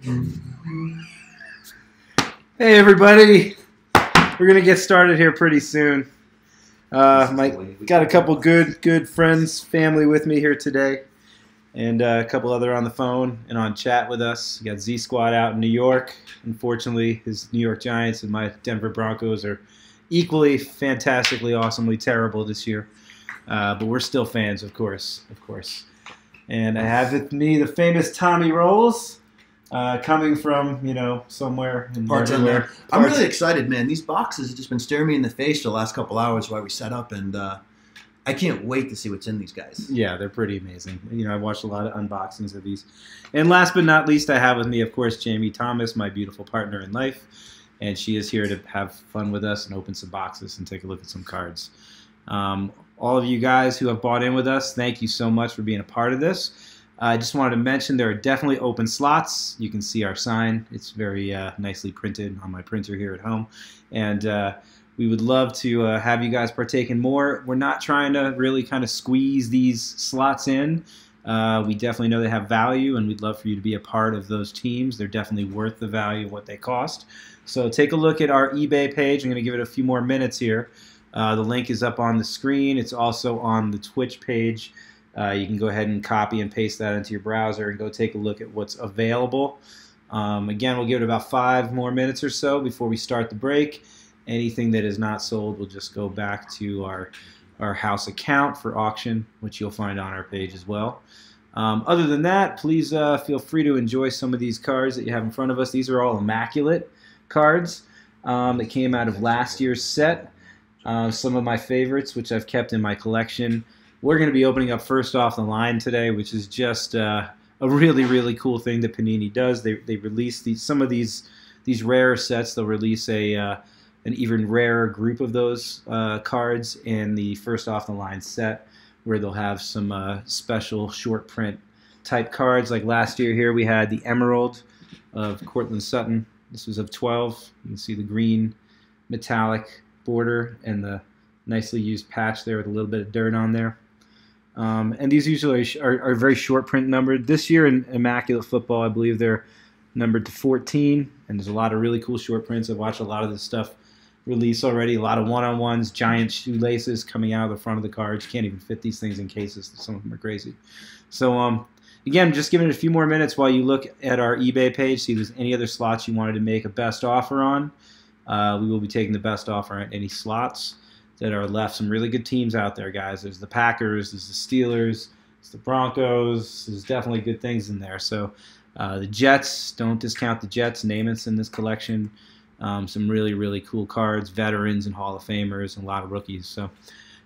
Hey everybody, we're gonna get started here pretty soon. Uh, my got a couple good good friends, family with me here today, and uh, a couple other on the phone and on chat with us. We got Z Squad out in New York. Unfortunately, his New York Giants and my Denver Broncos are equally fantastically, awesomely terrible this year. Uh, but we're still fans, of course, of course. And I have with me the famous Tommy Rolls, uh, coming from you know somewhere in Parts in everywhere. there. I'm really excited, man. These boxes have just been staring me in the face the last couple hours while we set up, and uh, I can't wait to see what's in these guys. Yeah, they're pretty amazing. You know, I've watched a lot of unboxings of these. And last but not least, I have with me, of course, Jamie Thomas, my beautiful partner in life. And she is here to have fun with us and open some boxes and take a look at some cards. Um, all of you guys who have bought in with us, thank you so much for being a part of this. I just wanted to mention there are definitely open slots. You can see our sign. It's very uh, nicely printed on my printer here at home. And uh, we would love to uh, have you guys partake in more. We're not trying to really kind of squeeze these slots in. Uh, we definitely know they have value, and we'd love for you to be a part of those teams. They're definitely worth the value of what they cost. So take a look at our eBay page. I'm going to give it a few more minutes here. Uh, the link is up on the screen. It's also on the Twitch page. Uh, you can go ahead and copy and paste that into your browser and go take a look at what's available. Um, again, we'll give it about five more minutes or so before we start the break. Anything that is not sold will just go back to our our house account for auction, which you'll find on our page as well. Um, other than that, please uh, feel free to enjoy some of these cards that you have in front of us. These are all immaculate cards um, that came out of last year's set. Uh, some of my favorites, which I've kept in my collection. We're going to be opening up first off the line today, which is just uh, a really, really cool thing that Panini does. They, they release these some of these these rare sets. They'll release a uh, an even rarer group of those uh, cards in the first off the line set, where they'll have some uh, special short print type cards. Like last year, here we had the Emerald of Courtland Sutton. This was of 12. You can see the green metallic border and the nicely used patch there with a little bit of dirt on there. Um, and these usually are, are very short print numbered. This year in Immaculate Football, I believe they're numbered to 14, and there's a lot of really cool short prints. I've watched a lot of this stuff release already. A lot of one-on-ones, giant shoelaces coming out of the front of the cards. You can't even fit these things in cases. Some of them are crazy. So um, again, just giving it a few more minutes while you look at our eBay page, see if there's any other slots you wanted to make a best offer on. Uh, we will be taking the best offer on any slots that are left. Some really good teams out there, guys. There's the Packers, there's the Steelers, there's the Broncos. There's definitely good things in there. So uh, the Jets, don't discount the Jets. Namath's in this collection. Um, some really, really cool cards, veterans and Hall of Famers, and a lot of rookies. So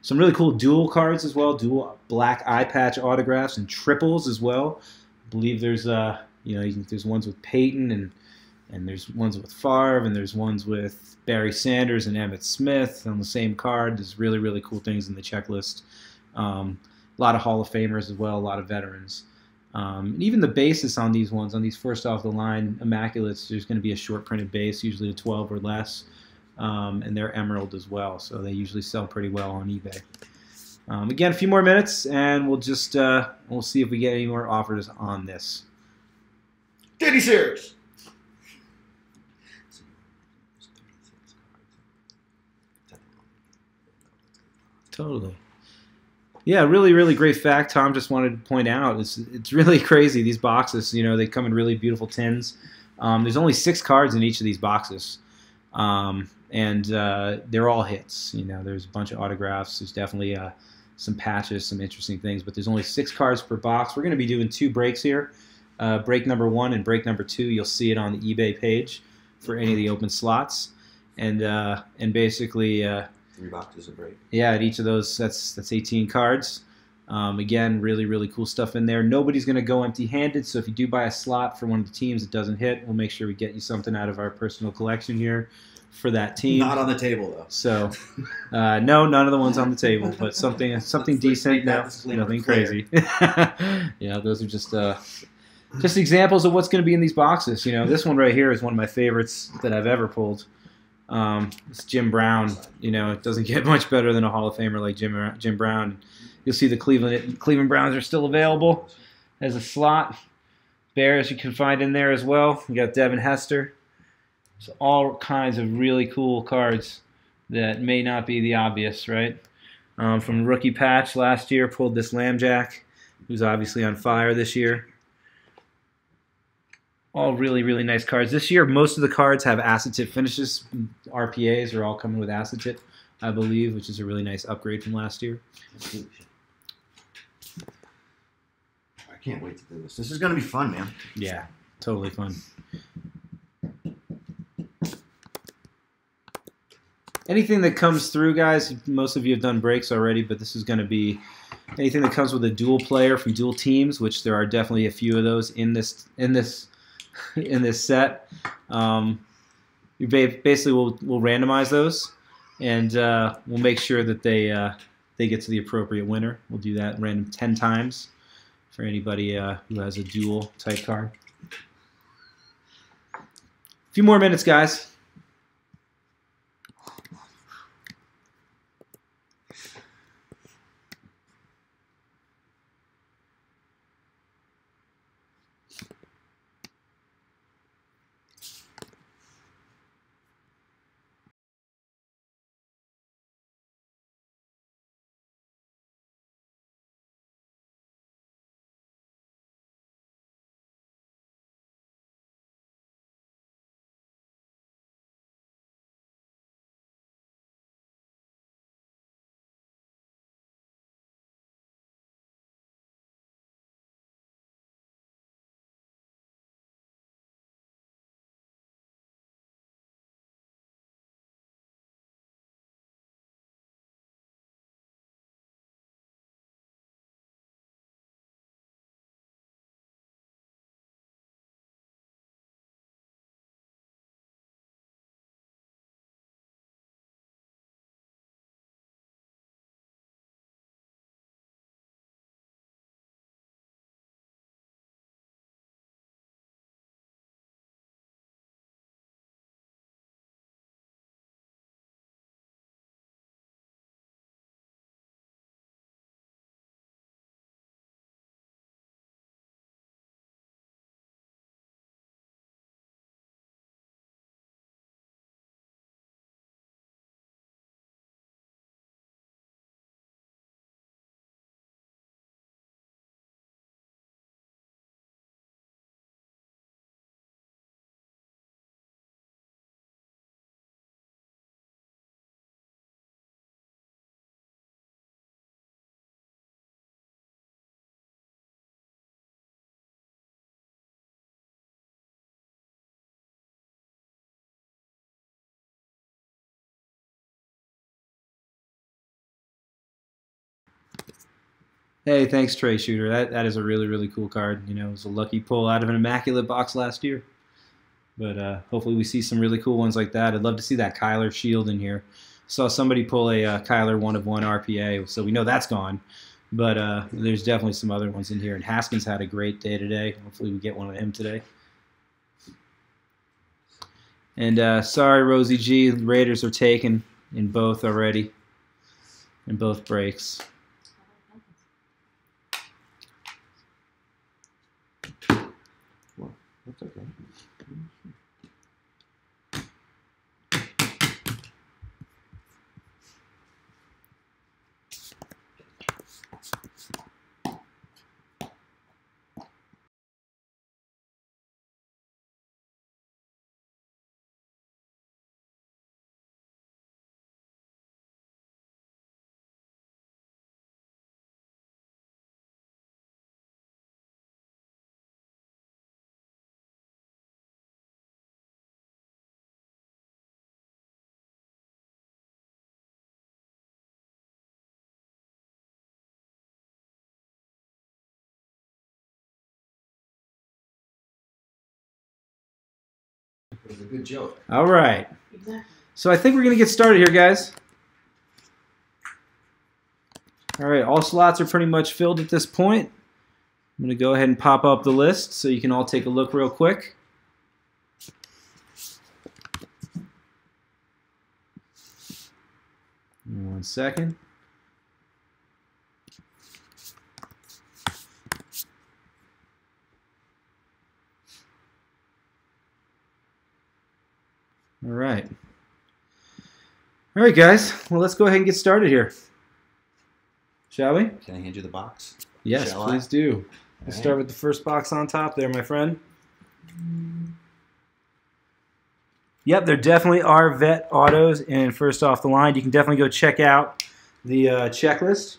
some really cool dual cards as well, dual black eye patch autographs and triples as well. I believe there's uh, you know, there's ones with Peyton and and there's ones with Favre and there's ones with Barry Sanders and Emmitt Smith on the same card. There's really, really cool things in the checklist. Um, a lot of Hall of Famers as well, a lot of veterans. Um, and even the basis on these ones, on these first off the line Immaculates, there's going to be a short printed base, usually a 12 or less, um, and they're emerald as well, so they usually sell pretty well on eBay. Um, again, a few more minutes, and we'll just uh, we'll see if we get any more offers on this. Diddy Sears. Totally. Yeah, really, really great fact. Tom just wanted to point out it's it's really crazy. These boxes, you know, they come in really beautiful tins. Um, there's only six cards in each of these boxes, um, and uh, they're all hits. You know, there's a bunch of autographs. There's definitely uh, some patches, some interesting things, but there's only six cards per box. We're going to be doing two breaks here. Uh, break number one and break number two. You'll see it on the eBay page for any of the open slots, and uh, and basically. Three boxes of break. yeah, at each of those, that's that's 18 cards. Um, again, really, really cool stuff in there. Nobody's going to go empty-handed, so if you do buy a slot for one of the teams that doesn't hit, we'll make sure we get you something out of our personal collection here for that team. Not on the table though. So, uh, no, none of the ones on the table, but something something decent. that No, nothing clear. crazy. yeah, those are just uh, just examples of what's going to be in these boxes. You know, this one right here is one of my favorites that I've ever pulled. Um, it's Jim Brown. You know, it doesn't get much better than a Hall of Famer like Jim Jim Brown. You'll see the Cleveland Cleveland Browns are still available as a slot. Bears you can find in there as well. You got Devin Hester. So all kinds of really cool cards that may not be the obvious, right? Um, from rookie patch last year, pulled this Lambjack, who's obviously on fire this year. All really, really nice cards. This year, most of the cards have acetate finishes. RPAs are all coming with acetate, I believe, which is a really nice upgrade from last year. I can't wait to do this. This is gonna be fun, man. Yeah, totally fun. Anything that comes through, guys, most of you have done breaks already, but this is going to be anything that comes with a dual player from dual teams, which there are definitely a few of those in this in this in this set. Um, you basically will will randomize those, and uh, we'll make sure that they uh, they get to the appropriate winner. We'll do that random ten times for anybody uh, who has a dual type card. A few more minutes, guys. Hey, thanks, Trey Shooter. That that is a really really cool card. You know, it was a lucky pull out of an immaculate box last year. But uh, hopefully we see some really cool ones like that. I'd love to see that Kyler Shield in here. Saw somebody pull a uh, Kyler one of one RPA, so we know that's gone. But uh, there's definitely some other ones in here. And Haskins had a great day today. Hopefully we get one of him today. And uh, sorry, Rosie G. Raiders are taken in both already, in both breaks. That's okay. Good joke. All right. Exactly. So I think we're going to get started here, guys. All right, all slots are pretty much filled at this point. I'm going to go ahead and pop up the list so you can all take a look real quick. One second. All right. All right, guys. Well, let's go ahead and get started here. Shall we? Can I hand you the box? Yes, Shall I? please do. Let's All start with the first box on top there, my friend. Yep, there definitely are vet autos and first off the line. You can definitely go check out the uh, checklist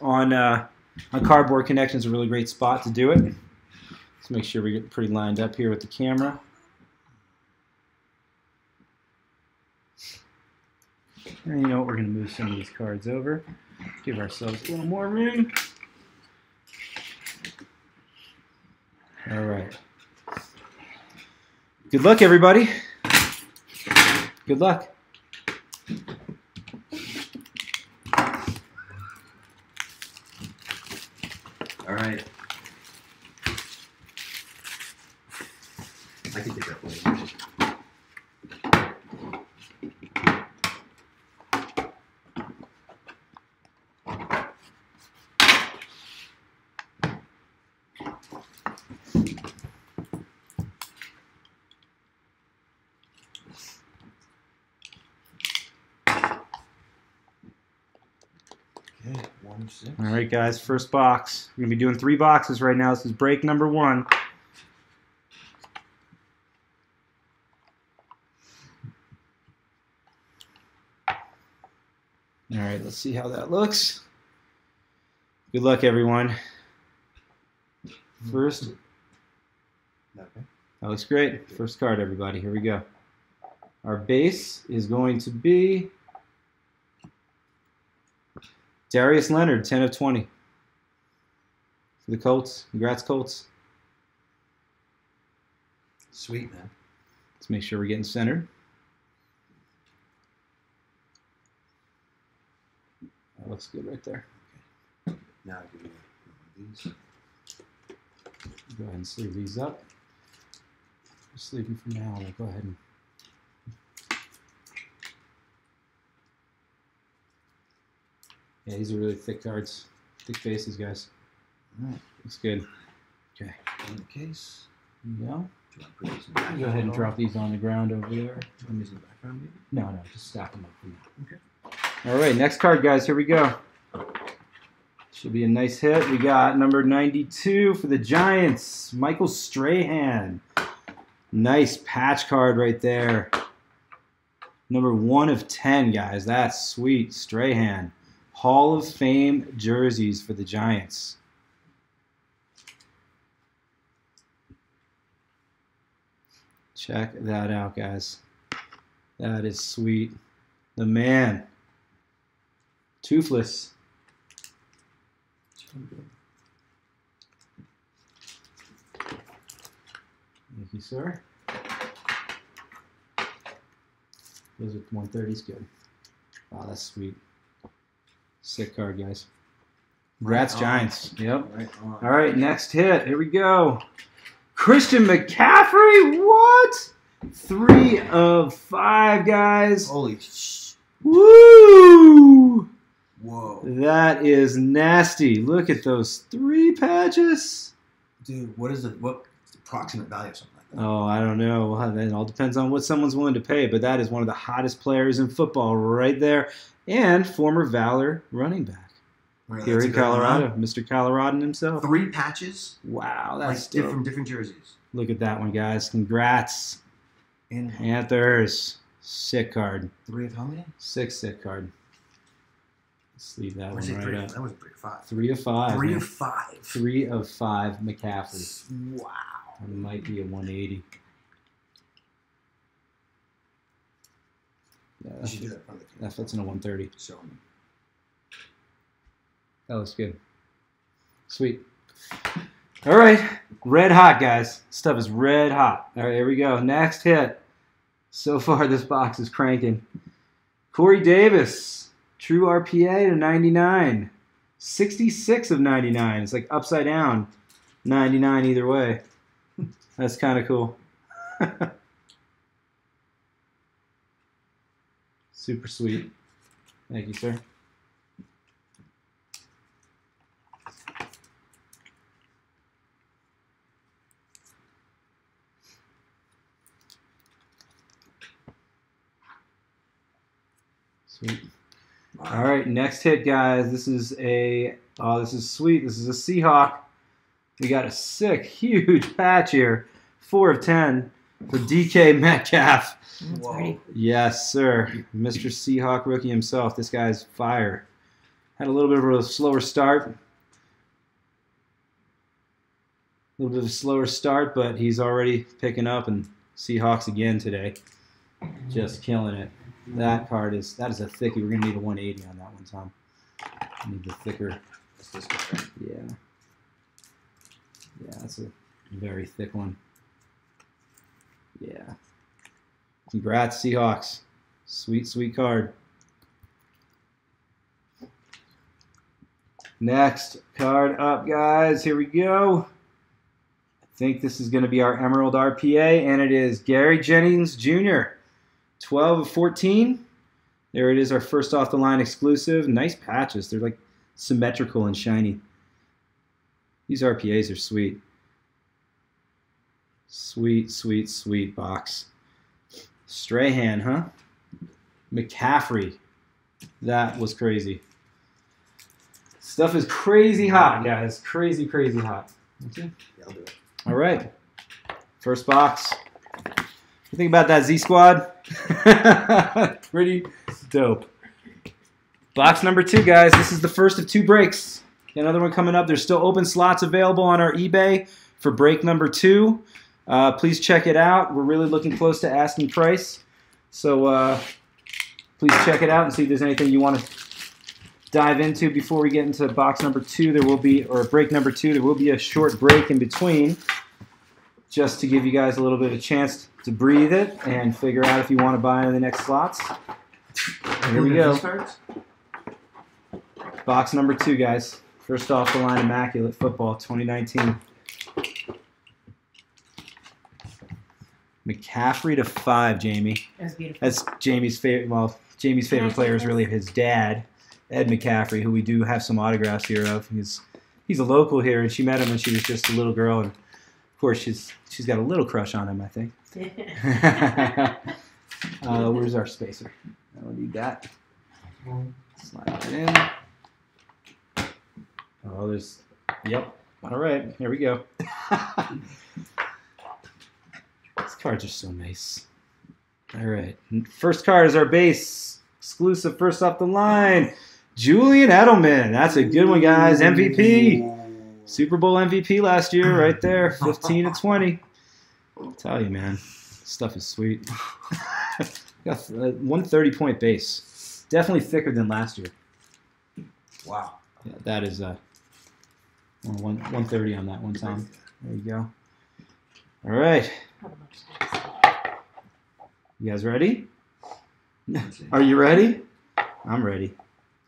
on uh, on Cardboard Connections. A really great spot to do it. Let's make sure we get pretty lined up here with the camera. And you know what? We're going to move some of these cards over. Give ourselves a little more room. All right. Good luck, everybody. Good luck. All right. I can take that one. Six. All right, guys. First box. We're gonna be doing three boxes right now. This is break number one. All right, let's see how that looks. Good luck, everyone. First, Okay. that looks great. First card, everybody. Here we go. Our base is going to be Darius Leonard, 10 of 20. For the Colts. Congrats, Colts. Sweet man. Let's make sure we're getting centered. That looks good right there. Okay. Now I'll give you these. Go ahead and sleeve these up. Them from now. We'll go ahead and. Yeah, these are really thick cards. Thick faces, guys. All right. Looks good. Okay. In the case. There you go. Do you want to put these in? Go ahead and drop these on the ground over there. Do you want these in the background, maybe? No, no, just stack them up for now. Okay. All right, next card, guys. Here we go. Should be a nice hit. We got number 92 for the Giants, Michael Strahan. Nice patch card right there. Number one of 10, guys. That's sweet. Strahan. Hall of Fame jerseys for the Giants. Check that out, guys. That is sweet. The man. Toothless. Thank you, sir. Those are 130s good. Wow, that's sweet. Sick card, guys. Congrats, Right. Giants. Yep. Right. All right, next hit. Here we go. Christian McCaffrey. What? Three of five, guys. Holy sh! Woo! Whoa. That is nasty. Look at those three patches. Dude, what is the what approximate value of something? Oh, I don't know. Well, It all depends on what someone's willing to pay, but that is one of the hottest players in football right there. And former Valor running back Right, here in one. Colorado, Mr. Colorado himself. Three patches, Wow, that's dope. different different jerseys. Look at that one, guys. Congrats. And Panthers. Sick card. three of how many? Six sick card. Let's leave that one right three? up. That was three of five. Three of five. Three man. of five. Three of five McCaffrey. Wow. It might be a 180. Yeah, You should do that in front of the that fits in a 130. So That looks good. Sweet. All right. Red hot, guys. Stuff is red hot. All right, here we go. Next hit. So far, this box is cranking. Corey Davis. True RPA to 99. 66 of 99. It's like upside down. 99 either way. That's kind of cool. Super sweet. Thank you, sir. Sweet. All right, next hit, guys. This is a oh, this is sweet. This is a Seahawk. We got a sick, huge patch here. Four of ten for DK Metcalf. That's Whoa. pretty. Yes, sir. Mr. Seahawk rookie himself. This guy's fire. Had a little bit of a slower start. A little bit of a slower start, but he's already picking up and Seahawks again today. Just killing it. That card is that is a thickie. We're gonna need a 180 on that one, Tom. Need the thicker. This? Yeah. Yeah, that's a very thick one. Yeah. Congrats, Seahawks. Sweet, sweet card. Next card up, guys. Here we go. I think this is going to be our Emerald RPA, and it is Gary Jennings Jr. 12 of 14. There it is, our first off the line exclusive. Nice patches. They're like symmetrical and shiny. These RPAs are sweet. Sweet, sweet, sweet box. Strahan, huh? McCaffrey. That was crazy. Stuff is crazy hot, guys. Crazy, crazy hot. Okay. Yeah, I'll do it. All right. First box. What do you think about that Z Squad? Pretty dope. Box number two, guys. This is the first of two breaks. Another one coming up. There's still open slots available on our eBay for break number two. Uh, please check it out. We're really looking close to asking price. So uh, please check it out and see if there's anything you want to dive into before we get into box number two. There will be, or break number two, there will be a short break in between just to give you guys a little bit of a chance to breathe it and figure out if you want to buy in the next slots. Here we go. Box number two, guys. First off the line, Immaculate Football 2019. McCaffrey to five, Jamie. That was beautiful. That's Jamie's favorite. Well, Jamie's favorite player is really his dad, Ed McCaffrey, who we do have some autographs here of. He's he's a local here, and she met him when she was just a little girl, and of course she's she's got a little crush on him, I think. uh, where's our spacer? I don't need that. Slide it in. Oh, there's. Yep. All right, here we go. These cards are so nice. All right. First card is our base exclusive. First off the line, Julian Edelman. That's a good one, guys. MVP. Super Bowl MVP last year, right there. 15 to 20. I'll tell you, man. Stuff is sweet. Got a 130 point base. Definitely thicker than last year. Wow. Yeah, that is uh, well, one, 130 on that one, Tom. There you go. All right. You guys ready? Are you ready? I'm ready.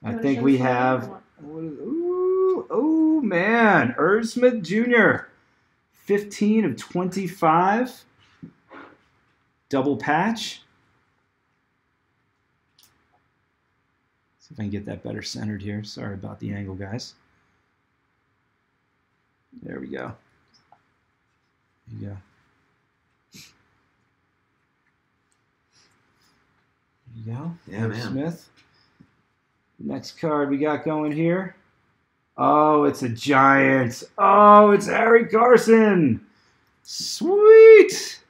I think we have. Ooh, oh man, Irv Smith Jr. 15 of 25. Double patch. See if I can get that better centered here. Sorry about the angle, guys. There we go. There you go. There you go. Yeah, man. Smith. Next card we got going here. Oh, it's a Giant. Oh, it's Harry Carson. Sweet.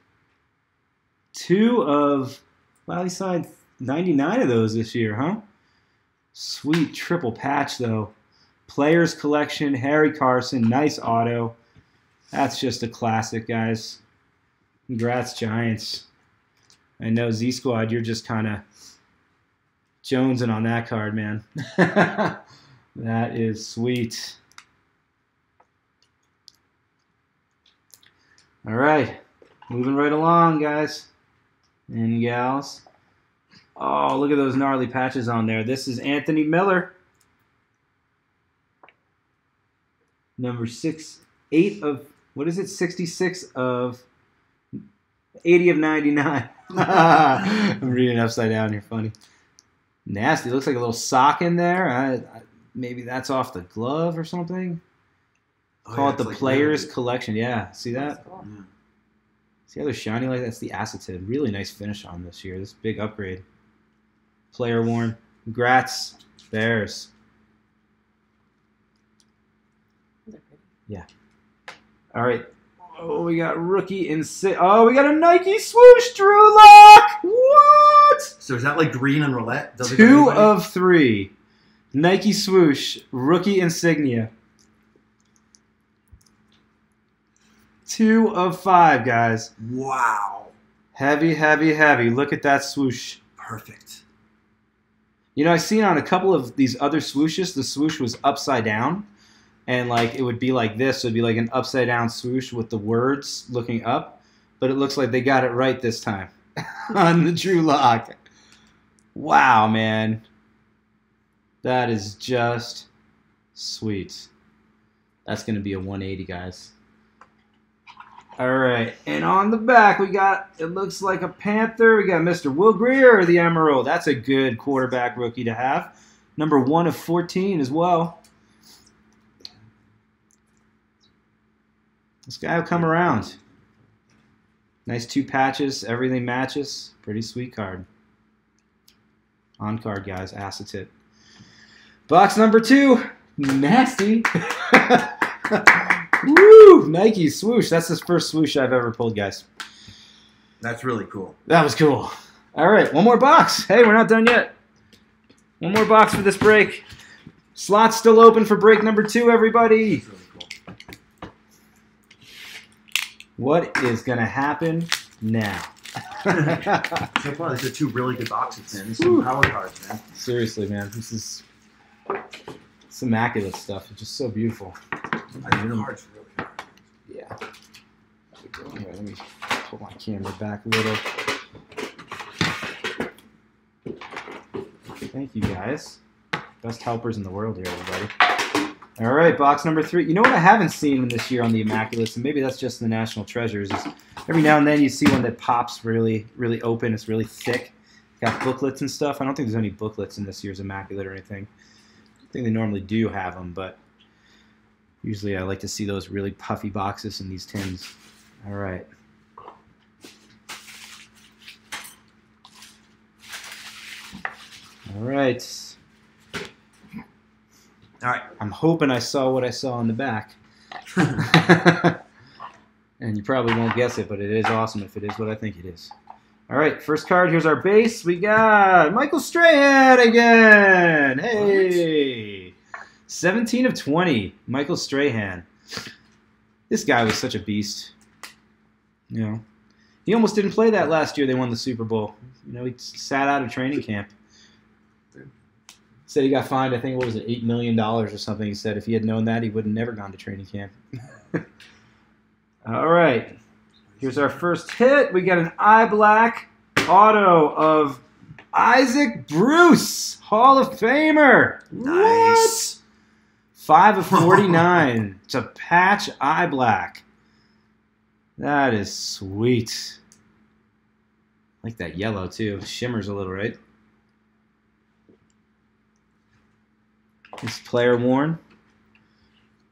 Two of, well, he signed 99 of those this year, huh? Sweet triple patch, though. Players collection, Harry Carson, nice auto. That's just a classic, guys. Congrats, Giants. I know Z Squad, you're just kind of jonesing on that card, man. that is sweet. All right, moving right along, guys and gals. Oh, look at those gnarly patches on there. This is Anthony Miller. Number six, eight of, what is it? 66 of 80 of 99. I'm reading upside down here. Funny. Nasty. Looks like a little sock in there. I, I, maybe that's off the glove or something. Oh, Call yeah, it the like Players literally- Collection. Yeah. See that? Cool. Yeah. See how they're shiny like that's the acetate. Really nice finish on this year. This big upgrade. Player worn. Congrats, Bears. Pretty. All right. Oh, we got rookie in six. Oh, we got a Nike swoosh, Drew Lock. What? So is that like green and roulette? Does it go to Two of three. Nike swoosh, rookie insignia. Two of five, guys. wow, Heavy, heavy, heavy. Look at that swoosh. perfect. You know, I've seen on a couple of these other swooshes, the swoosh was upside down. And like it would be like this, it would be like an upside down swoosh with the words looking up. But it looks like they got it right this time on the Drew Lock. Wow, man. That is just sweet. That's going to be a 180, guys. All right, and on the back we got it looks like a Panther. We got Mr. Will Grier, the Emerald. That's a good quarterback rookie to have. Number one of 14 as well. This guy will come around. Nice two patches, everything matches. Pretty sweet card. On card, guys. Acetate. Box number two. Nasty. Woo! Nike swoosh. That's the first swoosh I've ever pulled, guys. That's really cool. That was cool. All right, one more box. Hey, we're not done yet. One more box for this break. Slots still open for break number two, everybody. That's really cool. What is going to happen now? So far, these are two really good boxes, man. These are power cards, man. Seriously, man, this is it's immaculate stuff. It's just so beautiful. I mean, the cards really hard. Yeah. Here, let me pull my camera back a little. Thank you, guys. Best helpers in the world here, everybody. All right, box number three. You know what I haven't seen this year on the Immaculates, and maybe that's just the National Treasures, is every now and then you see one that pops really, really open. It's really thick. Got booklets and stuff. I don't think there's any booklets in this year's Immaculate or anything. I think they normally do have them, but usually I like to see those really puffy boxes in these tins. All right. All right. All right. I'm hoping I saw what I saw on the back. and you probably won't guess it, but it is awesome if it is what I think it is. All right, first card. Here's our base. We got Michael Strahan again. Hey, 17 of 20. Michael Strahan. This guy was such a beast. You know, he almost didn't play that last year. They won the Super Bowl. You know, he sat out of training camp. Said he got fined. I think what was it, eight million dollars or something. He said if he had known that, he would have never gone to training camp. All right. Here's our first hit. We got an eye black auto of Isaac Bruce, Hall of Famer. What? Nice. Five of 49. it's a patch eye black. That is sweet. I like that yellow too. Shimmers a little, right? It's player worn.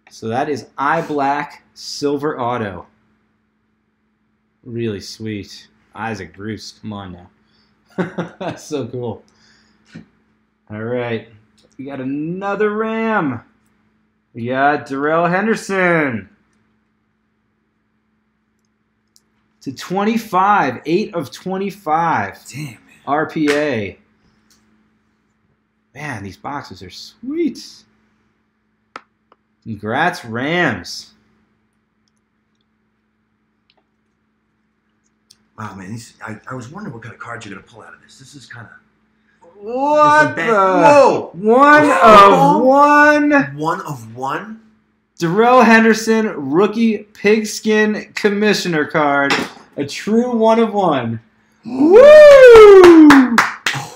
So that is eye black silver auto. Really sweet. Isaac Bruce, come on now. That's so cool. All right. We got another Ram. We got Darrell Henderson. To 25. 8 of 25. Damn, man. RPA. Man, these boxes are sweet. Congrats, Rams. Wow, man. These, I, I was wondering what kind of cards you're going to pull out of this. This is kind of. What the? is a bad- Whoa! One of one. One of one? Darrell Henderson, rookie pigskin commissioner card. A true one of one. Woo!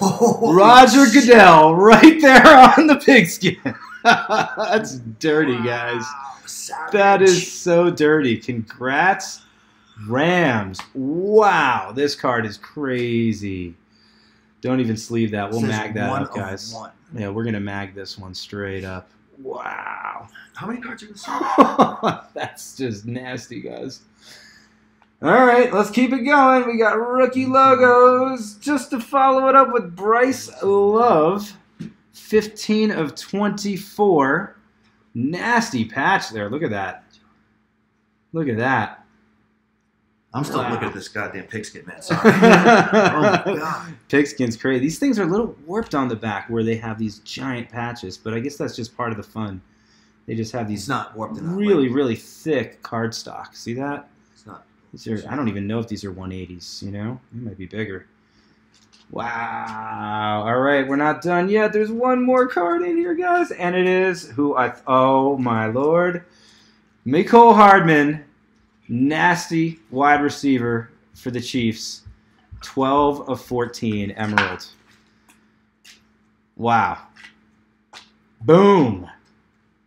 Roger Shit. Goodell, right there on the pigskin. That's dirty, guys. Wow. That is so dirty. Congrats, Rams. Wow, this card is crazy. Don't even sleeve that. We'll mag that up, guys. one. Yeah, we're gonna mag this one straight up. Wow. How many cards are in this? That's just nasty, guys. All right, let's keep it going. We got rookie logos just to follow it up with Bryce Love. 15 of 24. Nasty patch there. Look at that. Look at that. I'm still Wow. looking at this goddamn pigskin, man. Sorry. oh my god. Pigskin's crazy. These things are a little warped on the back where they have these giant patches, but I guess that's just part of the fun. They just have He's these not warped enough. really, really thick cardstock. See that? These are, I don't even know if these are 180s, you know? They might be bigger. Wow. All right, we're not done yet. There's one more card in here, guys, and it is who I. Oh, my lord. Mecole Hardman, nasty wide receiver for the Chiefs. 12 of 14, Emerald. Wow. Boom.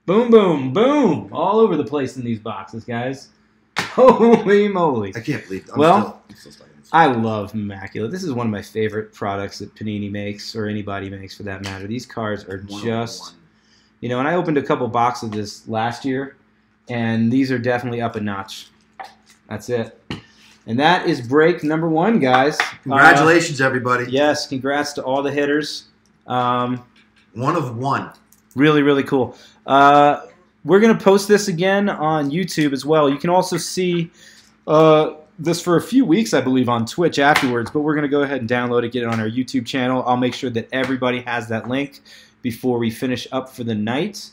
Boom, boom, boom. All over the place in these boxes, guys. Holy moly. I can't believe. I'm Well, still, I'm still stuck in this. I love Immaculate. This is one of my favorite products that Panini makes, or anybody makes for that matter. These cards are just, you know, and I opened a couple boxes of this last year, and these are definitely up a notch. That's it. And that is break number one, guys. Congratulations, everybody. Uh, yes, congrats to all the hitters. Um, One of one. Really, really cool. Uh, we're going to post this again on YouTube as well. You can also see uh, this for a few weeks, I believe, on Twitch afterwards, but we're going to go ahead and download it, get it on our YouTube channel. I'll make sure that everybody has that link before we finish up for the night.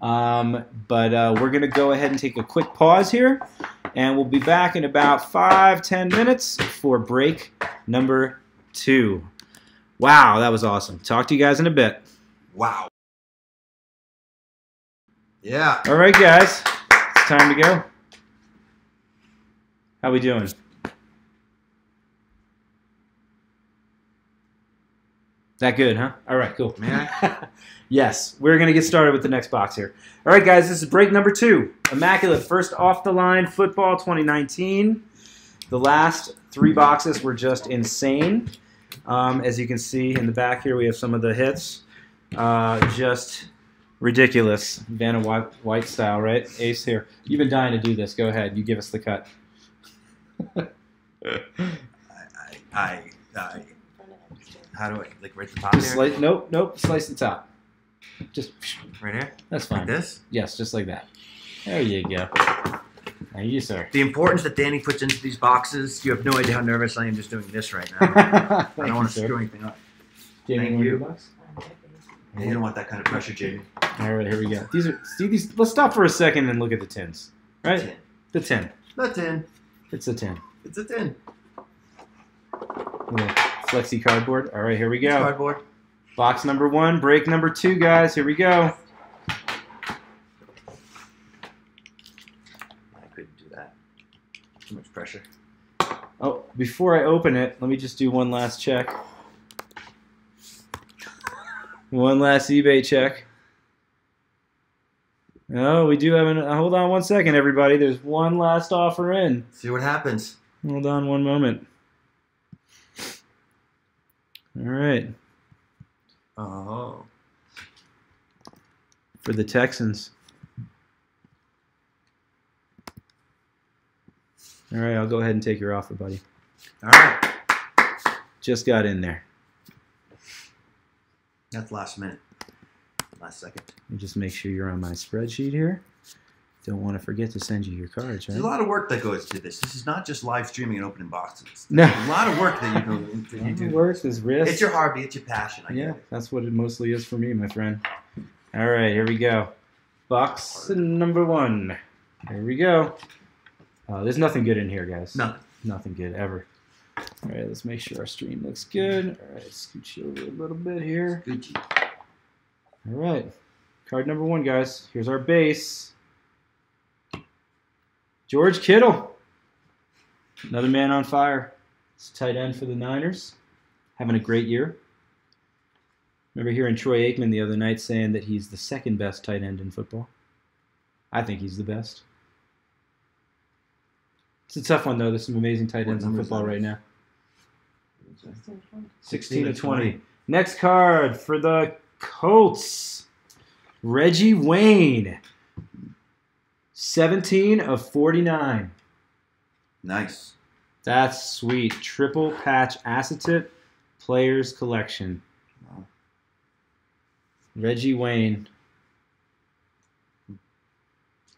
Um, but uh, we're going to go ahead and take a quick pause here, and we'll be back in about five, ten minutes for break number two. Wow, that was awesome. Talk to you guys in a bit. Wow. Yeah. All right, guys, it's time to go. How we doing? That good, huh? All right, cool. Man. yes, we're gonna get started with the next box here. All right, guys, this is break number two. Immaculate, first off the line, football 2019. The last three boxes were just insane. Um, as you can see in the back here, we have some of the hits. Uh, just ridiculous. Vanna White, White style, right? Ace here. You've been dying to do this. Go ahead. You give us the cut. I, I, I, how do I like right at the top here? Slice, nope, nope. Slice the top. Just right here. that's Like fine. this. Yes, just like that. There you go. Thank you, sir. The importance that Danny puts into these boxes. You have no idea how nervous I am just doing this right now. I don't you, want to sir. screw anything up. Jamie, Thank want you. your box? You don't want that kind of pressure, Jamie. All right, here we go. These are see these. Let's stop for a second and look at the tins. Right, Tin. the tin. Not tin. It's a tin. It's a tin. Little flexi cardboard. All right, here we It's go. cardboard. Box number one, break number two, guys. Here we go. I couldn't do that. Too much pressure. Oh, before I open it, let me just do one last check. One last eBay check. Oh, we do have an. uh, Hold on one second, everybody. There's one last offer in. See what happens. Hold on one moment. All right, Oh. for the Texans. All right, I'll go ahead and take your offer, buddy. All right. Just got in there. That's last minute. Last second. Just make sure you're on my spreadsheet here. Don't want to forget to send you your cards, right? There's a lot of work that goes to this. This is not just live streaming and opening boxes. No. A lot of work that you do. That you do. works is risk. It's your hobby. It's your passion. I yeah, that's what it mostly is for me, my friend. All right, here we go. Box number one. Here we go. Uh, there's nothing good in here, guys. Nothing. Nothing good ever. All right, let's make sure our stream looks good. All right, scooch you over a little bit here. All right, card number one, guys. Here's our base. George Kittle, another man on fire. It's a tight end for the Niners, having a great year. Remember hearing Troy Aikman the other night saying that he's the second best tight end in football. I think he's the best. It's a tough one though. There's some amazing tight ends in football right now. 16 16 to to 20. 20. Next card for the Colts. Reggie Wayne. 17 of 49. Nice. That's sweet. Triple patch acetate players collection. Wow. Reggie Wayne.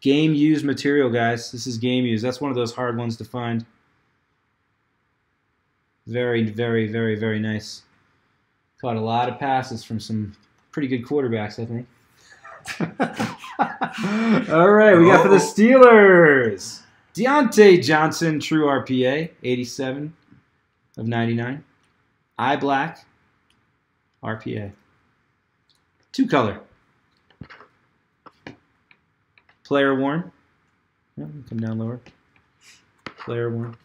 Game used material, guys. This is game used. That's one of those hard ones to find. Very, very, very, very nice. Caught a lot of passes from some pretty good quarterbacks, I think. All right, we got for the Steelers. Diontae Johnson, true RPA, 87 of 99. Eye black, RPA. Two color. Player worn. Come down lower. Player worn.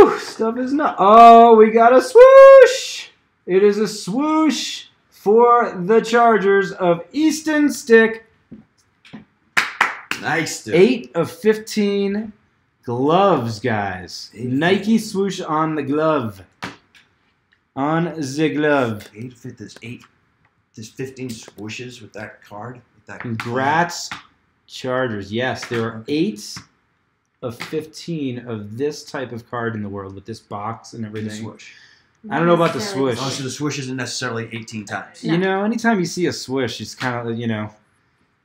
Woo! Stuff is not. Oh, we got a swoosh! It is a swoosh for the Chargers of Easton Stick. Nice, dude. 8 of 15 gloves, guys. Eight Nike swoosh on the glove. On the glove. Eight fit. There's eight. There's 15 swooshes with that card. With that. Congrats, Chargers. Yes, there are 8 of 15 of this type of card in the world with this box and The everything. swoosh. I don't know about the Necessarily swoosh. Oh, so the swoosh isn't necessarily 18 times. You know, anytime you see a swish, it's kind of, you know,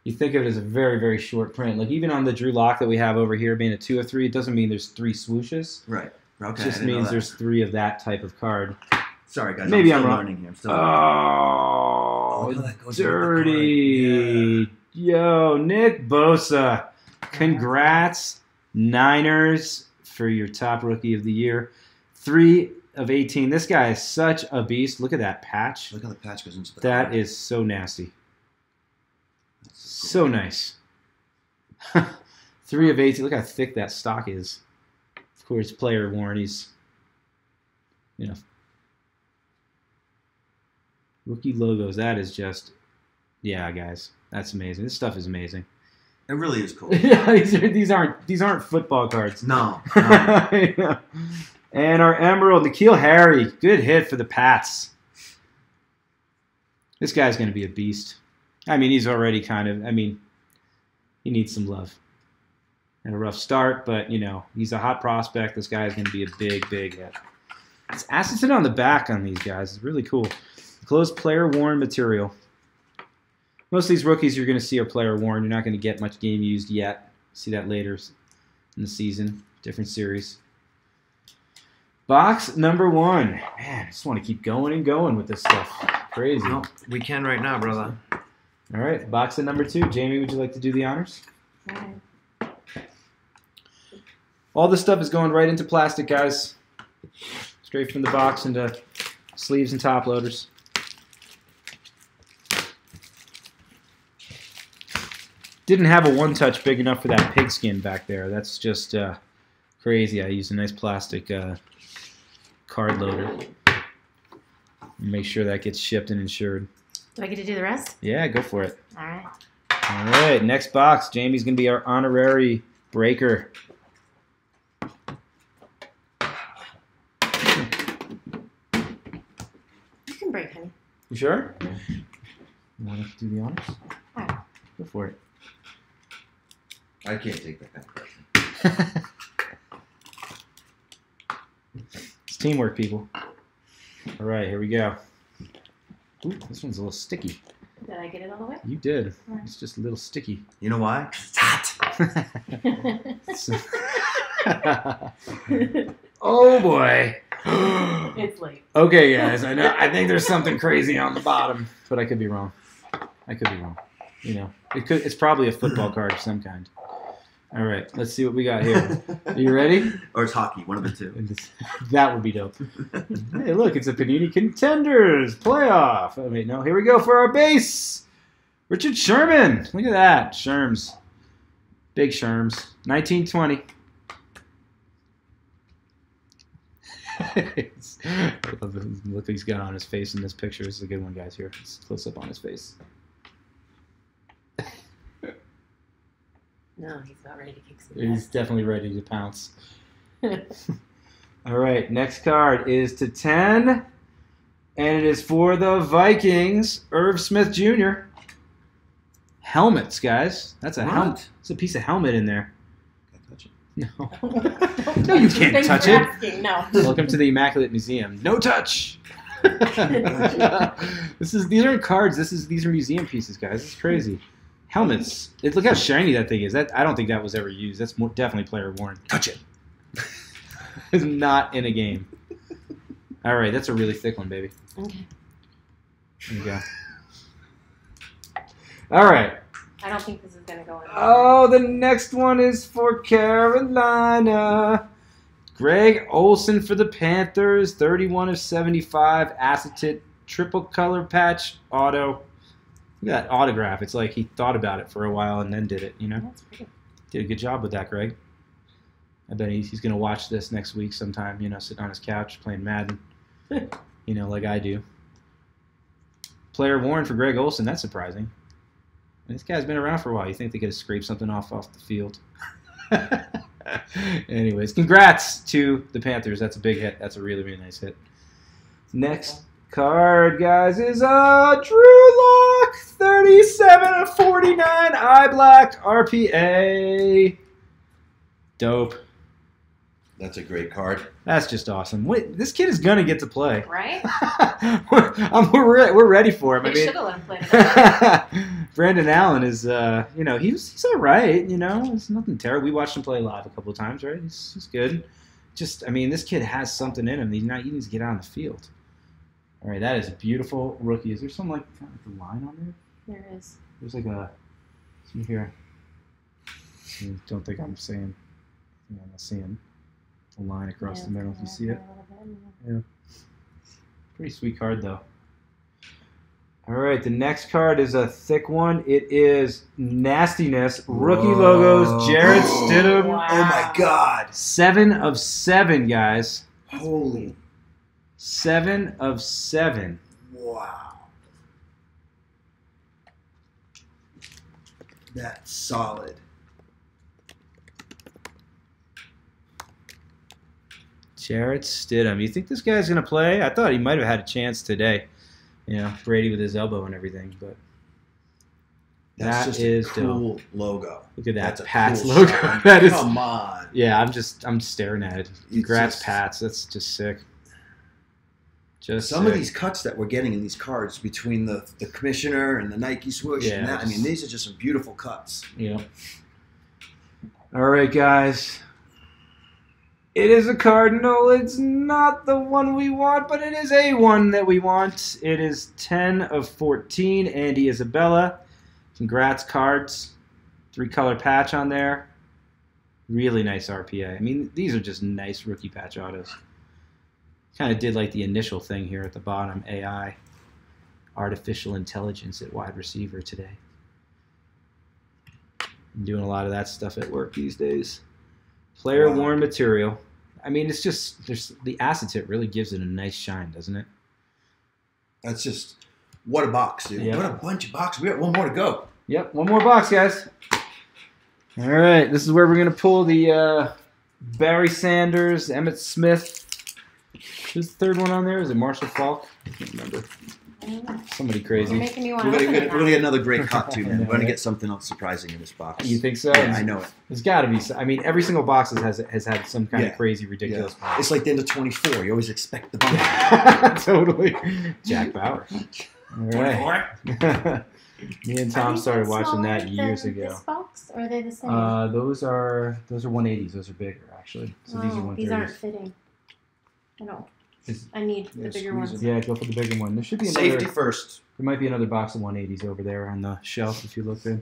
you think of it as a very, very short print. Like even on the Drew Lock that we have over here being a 2 or 3, it doesn't mean there's three swooshes. Right. Okay. It just I didn't know means there's three of that type of card. Sorry, guys. Maybe I'm, I'm wrong. here. I'm still oh, learning. Oh, look how that goes with the card. dirty. Yo, Nick Bosa. Congrats, Niners, for your top rookie of the year. Three of 18. This guy is such a beast. Look at that patch. Look how the patch goes into the That card. is so nasty. So cool. nice. Three of 18. Look how thick that stock is. Of course, player worn. He's, you know, rookie logos. That is just, yeah, guys. That's amazing. This stuff is amazing. It really is cool. yeah, these, are, these aren't these aren't football cards. No. no. Yeah. And our Emerald, N'Keal Harry. Good hit for the Pats. This guy's going to be a beast. I mean, he's already kind of, I mean, he needs some love. Had a rough start, but, you know, he's a hot prospect. This guy is going to be a big, big hit. It's acetate on the back on these guys. It's really cool. Closed player worn material. Most of these rookies you're going to see are player worn. You're not going to get much game used yet. See that later in the season. Different series. Box number one. Man, I just want to keep going and going with this stuff. Crazy. No, we can right now, brother. All right, box at number two. Jamie, would you like to do the honors? Alright. All this stuff is going right into plastic, guys. Straight from the box into sleeves and top loaders. Didn't have a one touch big enough for that pigskin back there. That's just uh, crazy. I used a nice plastic uh, card loader. Make sure that gets shipped and insured. Do I get to do the rest? Yeah, go for it. All right. All right, next box. Jamie's going to be our honorary breaker. You can break, honey. You sure? Yeah. You want to do the honors? Alright. Go for it. I can't take that kind of pressure. it's teamwork, people. All right, here we go. Ooh, this one's a little sticky. Did I get it all the way? You did. Alright. It's just a little sticky. You know why? It's hot. oh boy. it's late. okay, guys. I know. I think there's something crazy on the bottom, but I could be wrong. I could be wrong. You know, it could. It's probably a football card of some kind. All right, let's see what we got here. Are you ready? or it's hockey, one of the two. That would be dope. Hey, look, it's a Panini Contenders playoff. Oh, wait, no, here we go for our base. Richard Sherman. Look at that. Sherms. Big Sherms. 1920. I love the look he's got on his face in this picture. This is a good one, guys. Here, it's close up on his face. No, he's not ready to kick some He's definitely ready to pounce. All right, next card is to 10, and it is for the Vikings, Irv Smith Jr. Helmets, guys. That's a helmet. It's a piece of helmet in there. Can't touch it. No. no, you can't Thanks touch for it. Asking. No. Welcome to the Immaculate Museum. No touch. this is these aren't cards. This is these are museum pieces, guys. It's crazy. Helmets. It, look how shiny that thing is. That I don't think that was ever used. That's more, definitely player worn. Touch it. It's not in a game. All right, that's a really thick one, baby. Okay. There you go. All right. I don't think this is gonna go in. Oh, the next one is for Carolina. Greg Olsen for the Panthers, 31 of 75, acetate, triple color patch auto. That autograph. It's like he thought about it for a while and then did it, you know? That's pretty. Did a good job with that, Greg. I bet he's, he's going to watch this next week sometime, you know, sitting on his couch playing Madden, you know, like I do. Player worn for Greg Olsen. That's surprising. This guy's been around for a while. You think they could have scraped something off off the field? Anyways, congrats to the Panthers. That's a big hit. That's a really really nice hit. Next card, guys, is uh Drew Lock, thirty-seven of forty-nine, eye black RPA. Dope. That's a great card. That's just awesome. Wait, this kid is gonna get to play. Right? we're, um, we're, re- we're ready for him. They I mean, should have let him play. Brandon Allen is, uh, you know, he's he's all right. You know, it's nothing terrible. We watched him play live a couple of times, right? He's, he's good. Just, I mean, this kid has something in him. He's not. He needs to get out on the field. All right, that is a beautiful rookie. Is there some like kind of like a line on there? There is. There's like a see here. See, don't think I'm saying. Yeah, I'm not seeing a line across the middle. If You see it? Yeah. Pretty sweet card though. All right, the next card is a thick one. It is nastiness. Rookie Whoa. logos. Jarrett Stidham. Wow. Oh my God! Seven of seven, guys. Holy Seven of seven. wow! That's solid. Jarrett Stidham. You think this guy's gonna play? I thought he might have had a chance today. You know, Brady with his elbow and everything, but That's That just is a cool logo. look at that That's a Pats cool logo. that is Come on. Yeah, I'm just I'm staring at it. Congrats, just- Pats. That's just sick. Just Some of these cuts that we're getting in these cards between the the commissioner and the Nike swoosh, Yeah, and that, I mean, these are just some beautiful cuts. Yeah. All right, guys. It is a cardinal. It's not the one we want, but it is a one that we want. It is 10 of 14. Andy Isabella. Congrats, cards. Three color patch on there. Really nice RPA. I mean, these are just nice rookie patch autos. Kind of did like the initial thing here at the bottom AI. Artificial intelligence at wide receiver today. I'm doing a lot of that stuff at work these days. Player Wow. worn material. I mean, it's just there's the acetate really gives it a nice shine, doesn't it? That's just what a box, dude. Yeah. What a bunch of boxes. We got one more to go. Yep, one more box, guys. All right, this is where we're gonna pull the uh, Barry Sanders, Emmitt Smith. Who's the third one on there? Is it Marshall Faulk? I can't remember. I don't. Somebody You're crazy. making me want We're gonna, get, we're gonna get another great cut too, man. We're gonna get something else surprising in this box. You think so? Yeah, I know it. There's got to be. Some, I mean, every single box has has had some kind Yeah. of crazy, ridiculous. box. It's like the end of 24. You always expect the bump. totally. Jack Bauer. All right. 24? Me and Tom started watching that years than ago. This box, or are they the same? Uh, those are those are 180s. Those are bigger actually. So these are oh, these aren't 130s. fitting. I don't. Is- I need Yeah, the bigger squeeze ones. Yeah, go for the bigger one. There should be another. Safety first. There might be another box of 180s over there on the shelf if you look there.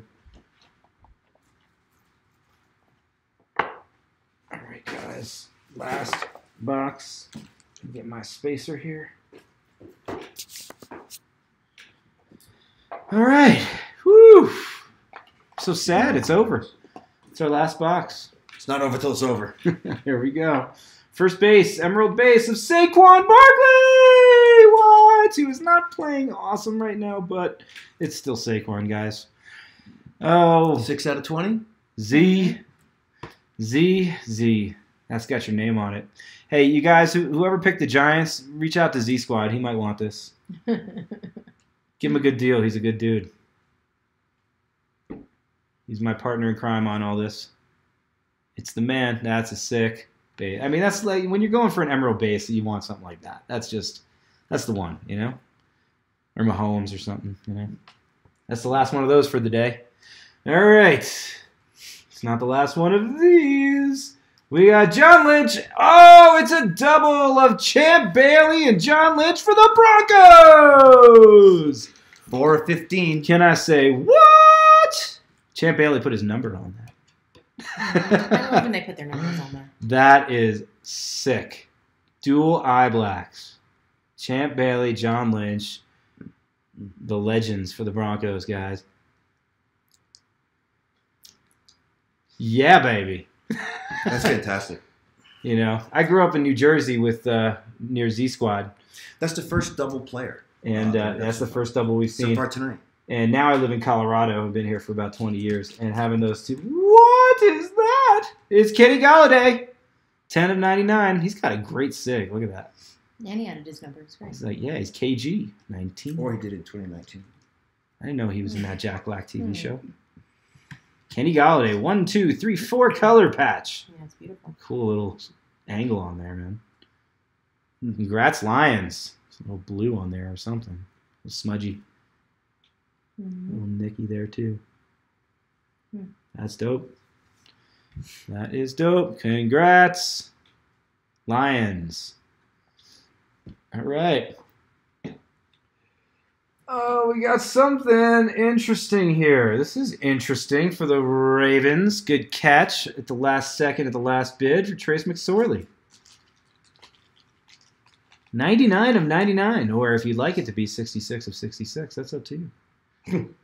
All right, guys. Last box. Get my spacer here. All right. Whew. So sad. It's over. It's our last box. It's not over till it's over. Here we go. First base, Emerald base of Saquon Barkley. What? He was not playing awesome right now, but it's still Saquon, guys. Oh, Six out of 20. Z, Z, Z. That's got your name on it. Hey, you guys, whoever picked the Giants, reach out to Z Squad. He might want this. Give him a good deal. He's a good dude. He's my partner in crime on all this. It's the man. That's a sick base. I mean, that's like when you're going for an emerald base, you want something like that. That's just that's the one, you know, or Mahomes or something, you know. That's the last one of those for the day. All right, it's not the last one of these. We got John Lynch. Oh, it's a double of Champ Bailey and John Lynch for the Broncos. Four fifteen. Can I say what? Champ Bailey put his number on that. I love when they put their numbers on there. That is sick. Dual eye blacks. Champ Bailey, John Lynch, the legends for the Broncos, guys. Yeah, baby. That's fantastic. You know, I grew up in New Jersey with uh, near Z Squad, That's the first double player and Oh, uh, okay, that's the first double we've so seen. far tonight. And now I live in Colorado. I've been here for about 20 years. And having those two, what is that? It's Kenny Golladay. 10 of 99. He's got a great sig. Look at that. And he added his number. It's great. He's like, yeah, he's KG. 19. Or he did it in 2019. I didn't know he was in that Jack Black TV Hmm. show. Kenny Golladay. One, two, three, four color patch. Yeah, it's beautiful. Cool little angle on there, man. Congrats, Lions. It's a little blue on there or something. A little smudgy. Mhm. Little Nicky there too. Hmm. That's dope. That is dope. Congrats, Lions. All right. Oh, we got something interesting here. This is interesting for the Ravens. Good catch at the last second at the last bid for Trace McSorley. 99 of 99, or if you'd like it to be 66 of 66, that's up to you.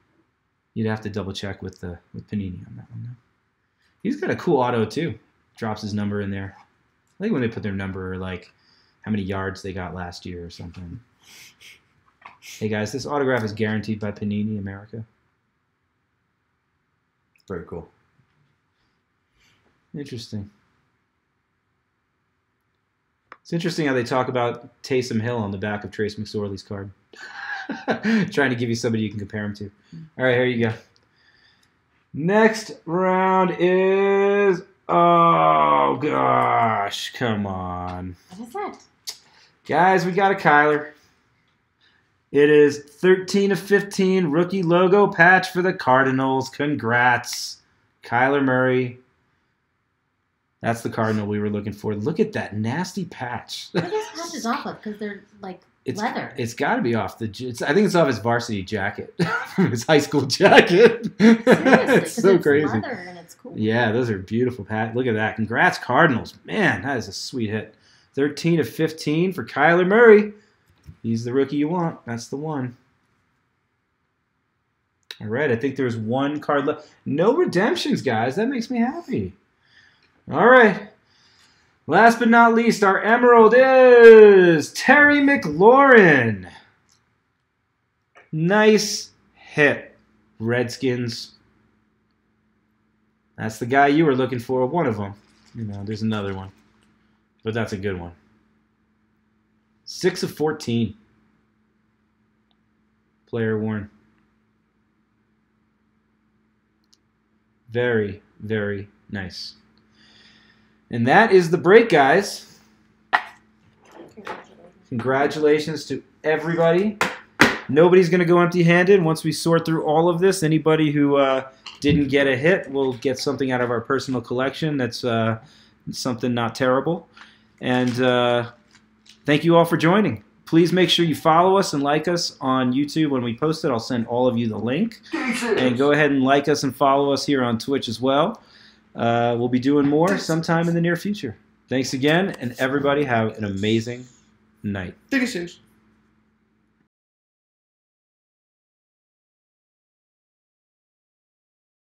You'd have to double check with the with Panini on that one. Though. He's got a cool auto too. Drops his number in there. I think when they put their number, like how many yards they got last year or something. Hey guys, this autograph is guaranteed by Panini America. Very cool. Interesting. It's interesting how they talk about Taysom Hill on the back of Trace McSorley's card. Trying to give you somebody you can compare him to. All right, here you go. Next round is. Oh, gosh. Come on. What is that? Guys, we got a Kyler. It is 13 of 15 rookie logo patch for the Cardinals. Congrats. Kyler Murray. That's the Cardinal we were looking for. Look at that nasty patch. What are those patches off of? Because they're like It's leather. it's got to be off the. It's, I think it's off his varsity jacket, his high school jacket. Seriously, it's so it's crazy. leather and it's cool. Yeah, those are beautiful, Pat. Look at that. Congrats, Cardinals. Man, that is a sweet hit. 13 of 15 for Kyler Murray. He's the rookie you want. That's the one. All right, I think there's one card left. No redemptions, guys. That makes me happy. All right. Last but not least, our emerald is Terry McLaurin. Nice hit, Redskins. That's the guy you were looking for. One of them. You know, there's another one, but that's a good one. Six of fourteen. Player worn. Very, very nice. And that is the break, guys. Congratulations. To everybody. Nobody's going to go empty handed once we sort through all of this. Anybody who uh, didn't get a hit will get something out of our personal collection that's uh, something not terrible. And uh, thank you all for joining. Please make sure you follow us and like us on YouTube when we post it. I'll send all of you the link. And go ahead and like us and follow us here on Twitch as well. Uh, we'll be doing more sometime in the near future. Thanks again, and everybody have an amazing night. Deuces.